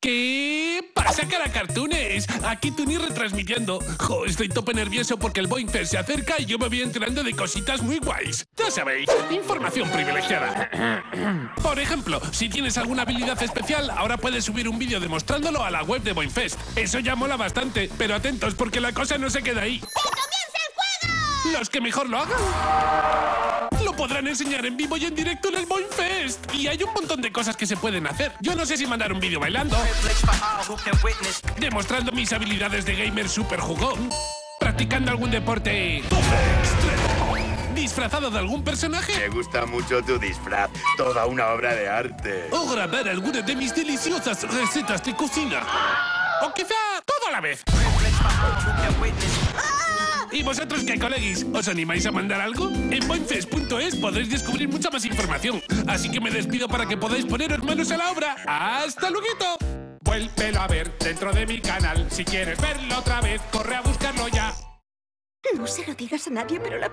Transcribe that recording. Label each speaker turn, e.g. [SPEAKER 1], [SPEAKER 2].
[SPEAKER 1] ¿Qué pasa, cara cartoons? Aquí Tuni retransmitiendo. Jo, estoy tope nervioso porque el Boeing Fest se acerca y yo me voy enterando de cositas muy guays. Ya sabéis, información privilegiada. Por ejemplo, si tienes alguna habilidad especial, ahora puedes subir un vídeo demostrándolo a la web de Boeing Fest. Eso ya mola bastante, pero atentos porque la cosa no se queda ahí.
[SPEAKER 2] ¡Que comience el juego!
[SPEAKER 1] Los que mejor lo hagan podrán enseñar en vivo y en directo en el Boing Fest. Y hay un montón de cosas que se pueden hacer. Yo no sé si mandar un vídeo bailando, demostrando mis habilidades de gamer super jugón, practicando algún deporte disfrazado de algún personaje.
[SPEAKER 3] Me gusta mucho tu disfraz, toda una obra de arte.
[SPEAKER 1] O grabar alguna de mis deliciosas recetas de cocina. O quizá vez. ¿Y vosotros qué, colegis? ¿Os animáis a mandar algo? En boinfest.es podréis descubrir mucha más información. Así que me despido para que podáis poneros manos a la obra. ¡Hasta luego! Vuélvelo a ver dentro de mi canal. Si quieres verlo otra vez, corre a buscarlo ya.
[SPEAKER 4] No se lo digas a nadie, pero la